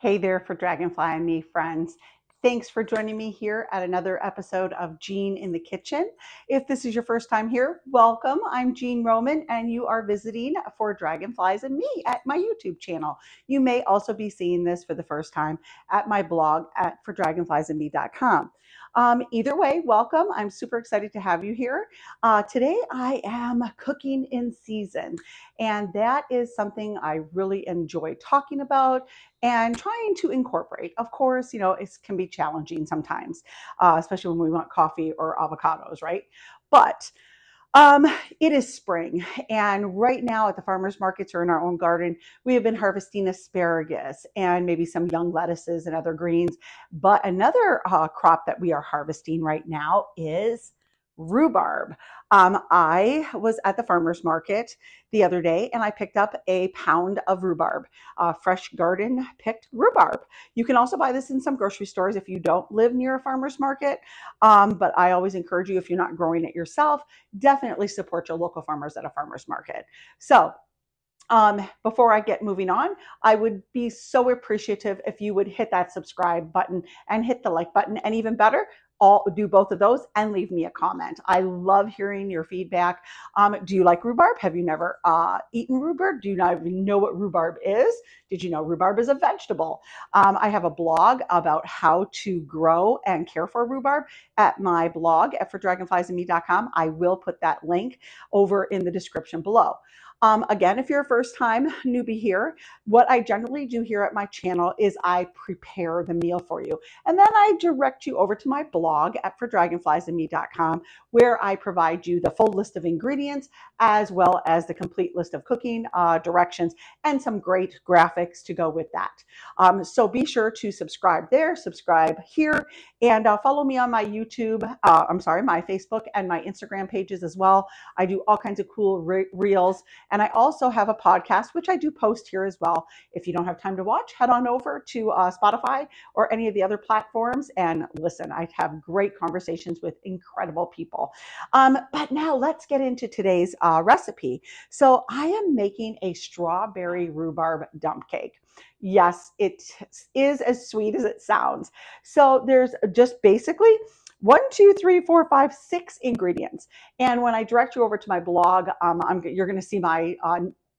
Hey there for Dragonfly and me, friends. Thanks for joining me here at another episode of Jean in the Kitchen. If this is your first time here, welcome. I'm Jean Roman, and you are visiting for Dragonflies and me at my YouTube channel. You may also be seeing this for the first time at my blog at fordragonfliesandme.com. Um, either way, welcome. I'm super excited to have you here. Uh, today, I am cooking in season, and that is something I really enjoy talking about and trying to incorporate. Of course, you know, it can be challenging sometimes, uh, especially when we want coffee or avocados, right? But um, it is spring, and right now at the farmers markets or in our own garden, we have been harvesting asparagus and maybe some young lettuces and other greens. But another uh, crop that we are harvesting right now is rhubarb. Um, I was at the farmer's market the other day and I picked up a pound of rhubarb, uh, fresh garden picked rhubarb. You can also buy this in some grocery stores if you don't live near a farmer's market. Um, but I always encourage you, if you're not growing it yourself, definitely support your local farmers at a farmer's market. So um, before I get moving on, I would be so appreciative if you would hit that subscribe button and hit the like button. And even better, all do both of those and leave me a comment. I love hearing your feedback. Um, do you like rhubarb? Have you never uh, eaten rhubarb? Do you not even know what rhubarb is? Did you know rhubarb is a vegetable? Um, I have a blog about how to grow and care for rhubarb at my blog at fordragonfliesandme.com. I will put that link over in the description below. Um, again, if you're a first time newbie here, what I generally do here at my channel is I prepare the meal for you. And then I direct you over to my blog at fordragonfliesandme.com where I provide you the full list of ingredients as well as the complete list of cooking uh, directions and some great graphics to go with that. Um, so be sure to subscribe there, subscribe here, and uh, follow me on my YouTube, uh, I'm sorry, my Facebook and my Instagram pages as well. I do all kinds of cool re reels and I also have a podcast, which I do post here as well. If you don't have time to watch, head on over to uh, Spotify or any of the other platforms and listen. I have great conversations with incredible people. Um, but now let's get into today's uh, recipe. So I am making a strawberry rhubarb dump cake. Yes, it is as sweet as it sounds. So there's just basically one, two, three, four, five, six ingredients. And when I direct you over to my blog, um, you're going to see my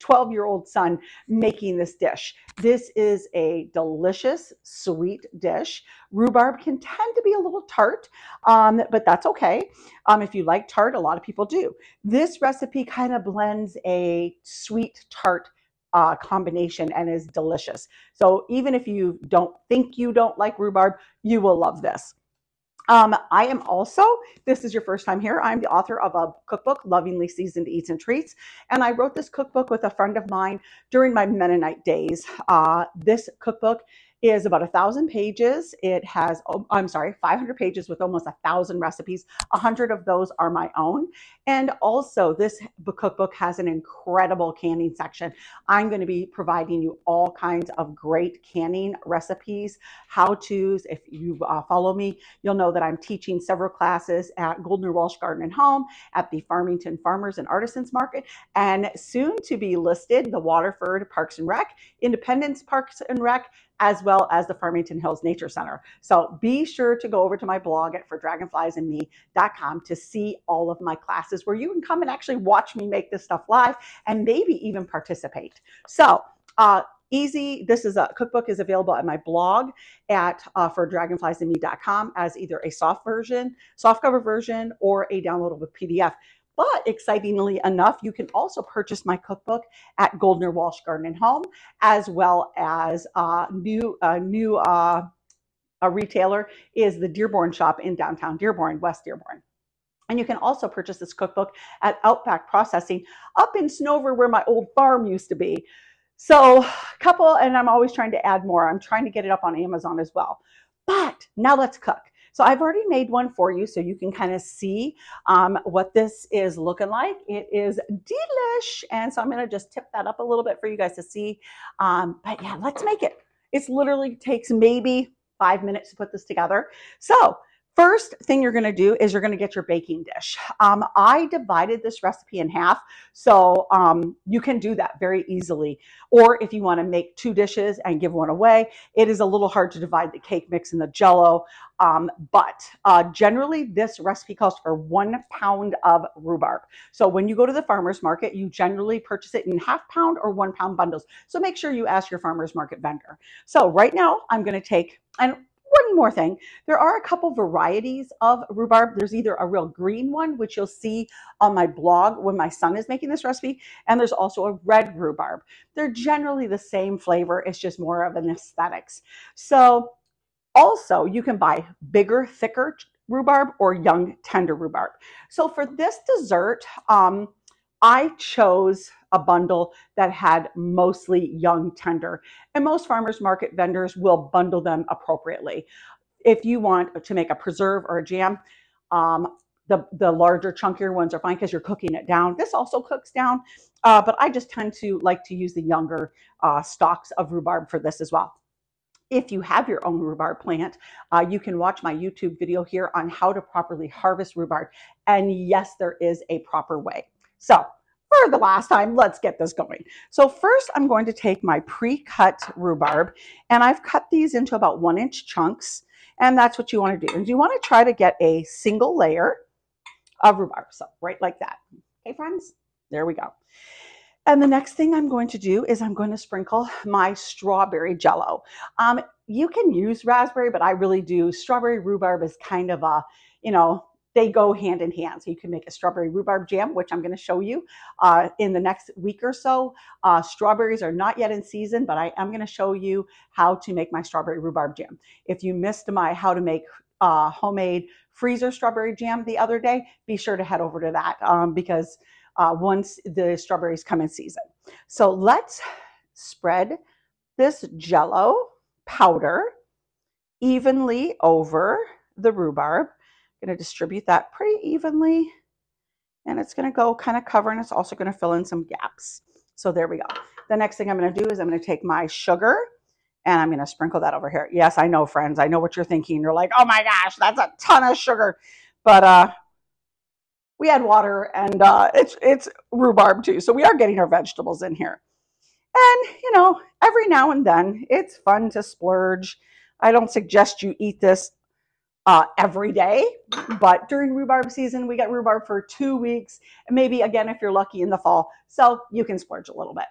12 uh, year old son making this dish. This is a delicious, sweet dish. Rhubarb can tend to be a little tart, um, but that's okay. Um, if you like tart, a lot of people do. This recipe kind of blends a sweet tart uh, combination and is delicious. So even if you don't think you don't like rhubarb, you will love this. Um, I am also, this is your first time here, I'm the author of a cookbook, Lovingly Seasoned Eats and Treats. And I wrote this cookbook with a friend of mine during my Mennonite days. Uh, this cookbook is about a thousand pages. It has, oh, I'm sorry, 500 pages with almost a thousand recipes. A hundred of those are my own. And also this cookbook has an incredible canning section. I'm going to be providing you all kinds of great canning recipes, how-tos. If you uh, follow me, you'll know that I'm teaching several classes at Goldner Walsh Garden and Home, at the Farmington Farmers and Artisans Market, and soon to be listed, the Waterford Parks and Rec, Independence Parks and Rec, as well as the Farmington Hills Nature Center. So be sure to go over to my blog at fordragonfliesandme.com to see all of my classes where you can come and actually watch me make this stuff live and maybe even participate. So uh, easy. This is a cookbook is available at my blog at uh, for as either a soft version, soft cover version, or a downloadable PDF. But excitingly enough, you can also purchase my cookbook at Goldner Walsh Garden and Home, as well as uh, new uh, new uh, a retailer is the Dearborn Shop in downtown Dearborn, West Dearborn. And you can also purchase this cookbook at Outback Processing up in Snover, where my old farm used to be. So, couple, and I'm always trying to add more. I'm trying to get it up on Amazon as well. But now let's cook. So I've already made one for you so you can kind of see um, what this is looking like. It is delish. And so I'm going to just tip that up a little bit for you guys to see. Um, but yeah, let's make it. It literally takes maybe five minutes to put this together. So First thing you're going to do is you're going to get your baking dish. Um, I divided this recipe in half, so um, you can do that very easily. Or if you want to make two dishes and give one away, it is a little hard to divide the cake mix and the jello. Um, but uh, generally, this recipe calls for one pound of rhubarb. So when you go to the farmer's market, you generally purchase it in half pound or one pound bundles. So make sure you ask your farmer's market vendor. So right now, I'm going to take, and one more thing. There are a couple varieties of rhubarb. There's either a real green one, which you'll see on my blog when my son is making this recipe, and there's also a red rhubarb. They're generally the same flavor. It's just more of an aesthetics. So also you can buy bigger, thicker rhubarb or young, tender rhubarb. So for this dessert, um, I chose a bundle that had mostly young tender. And most farmers market vendors will bundle them appropriately. If you want to make a preserve or a jam, um, the, the larger, chunkier ones are fine because you're cooking it down. This also cooks down, uh, but I just tend to like to use the younger uh, stalks of rhubarb for this as well. If you have your own rhubarb plant, uh, you can watch my YouTube video here on how to properly harvest rhubarb. And yes, there is a proper way. So for the last time, let's get this going. So first I'm going to take my pre-cut rhubarb and I've cut these into about one inch chunks and that's what you want to do. And you want to try to get a single layer of rhubarb. So right like that. Okay, friends, there we go. And the next thing I'm going to do is I'm going to sprinkle my strawberry jello. Um, you can use raspberry, but I really do. Strawberry rhubarb is kind of a, you know, they go hand in hand. So you can make a strawberry rhubarb jam, which I'm going to show you uh, in the next week or so. Uh, strawberries are not yet in season, but I am going to show you how to make my strawberry rhubarb jam. If you missed my how to make uh, homemade freezer strawberry jam the other day, be sure to head over to that um, because uh, once the strawberries come in season. So let's spread this jello powder evenly over the rhubarb going to distribute that pretty evenly. And it's going to go kind of cover and it's also going to fill in some gaps. So there we go. The next thing I'm going to do is I'm going to take my sugar and I'm going to sprinkle that over here. Yes, I know, friends. I know what you're thinking. You're like, oh my gosh, that's a ton of sugar. But uh, we had water and uh, it's, it's rhubarb too. So we are getting our vegetables in here. And, you know, every now and then it's fun to splurge. I don't suggest you eat this uh, every day. But during rhubarb season, we get rhubarb for two weeks, maybe again if you're lucky in the fall. So you can splurge a little bit.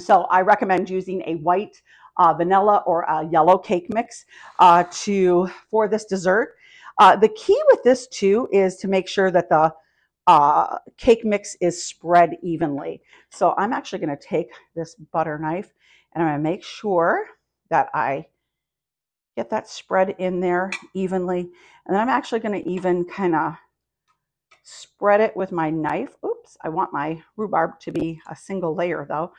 So I recommend using a white uh, vanilla or a yellow cake mix uh, to for this dessert. Uh, the key with this too is to make sure that the uh, cake mix is spread evenly. So I'm actually going to take this butter knife and I'm going to make sure that I get that spread in there evenly. And then I'm actually going to even kind of spread it with my knife. Oops, I want my rhubarb to be a single layer though,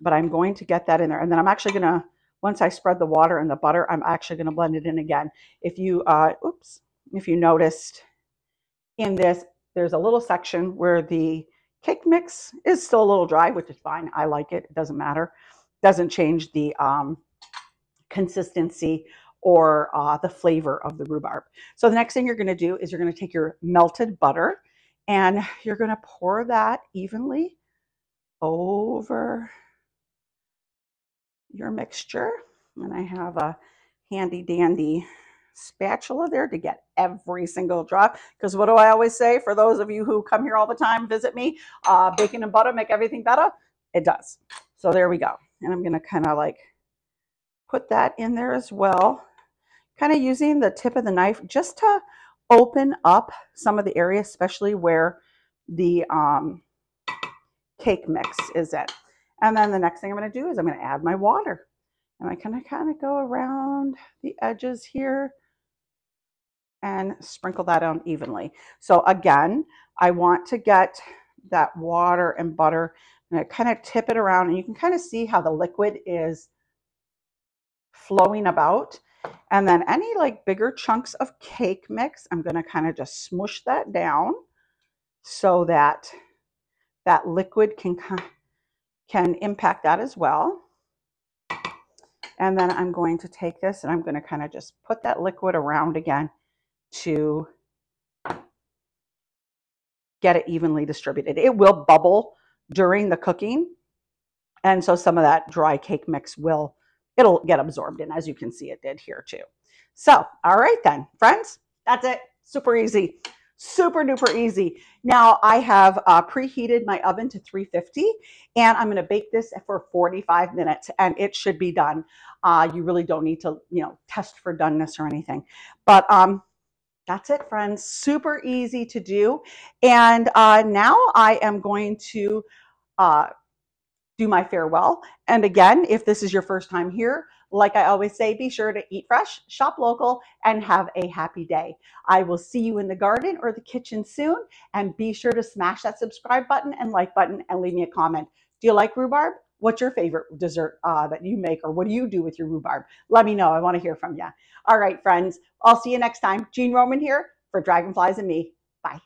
but I'm going to get that in there. And then I'm actually going to, once I spread the water and the butter, I'm actually going to blend it in again. If you, uh, oops, if you noticed in this, there's a little section where the cake mix is still a little dry, which is fine. I like it. It doesn't matter. Doesn't change the um, consistency or uh, the flavor of the rhubarb. So the next thing you're going to do is you're going to take your melted butter and you're going to pour that evenly over your mixture. And I have a handy dandy spatula there to get every single drop. Because what do I always say for those of you who come here all the time, visit me, uh, bacon and butter make everything better? It does. So there we go. And I'm going to kind of like put that in there as well kind of using the tip of the knife just to open up some of the area, especially where the um, cake mix is at. And then the next thing I'm going to do is I'm going to add my water. And I kind of kind of go around the edges here and sprinkle that on evenly. So again, I want to get that water and butter and I kind of tip it around and you can kind of see how the liquid is flowing about. And then any like bigger chunks of cake mix, I'm going to kind of just smush that down so that that liquid can, can impact that as well. And then I'm going to take this and I'm going to kind of just put that liquid around again to get it evenly distributed. It will bubble during the cooking. And so some of that dry cake mix will, it'll get absorbed in as you can see it did here too. So, all right then, friends, that's it. Super easy. Super duper easy. Now I have uh, preheated my oven to 350 and I'm going to bake this for 45 minutes and it should be done. Uh, you really don't need to, you know, test for doneness or anything. But um, that's it, friends. Super easy to do. And uh, now I am going to uh, do my farewell. And again, if this is your first time here, like I always say, be sure to eat fresh, shop local, and have a happy day. I will see you in the garden or the kitchen soon. And be sure to smash that subscribe button and like button and leave me a comment. Do you like rhubarb? What's your favorite dessert uh, that you make, or what do you do with your rhubarb? Let me know. I want to hear from you. All right, friends. I'll see you next time. Jean Roman here for Dragonflies and Me. Bye.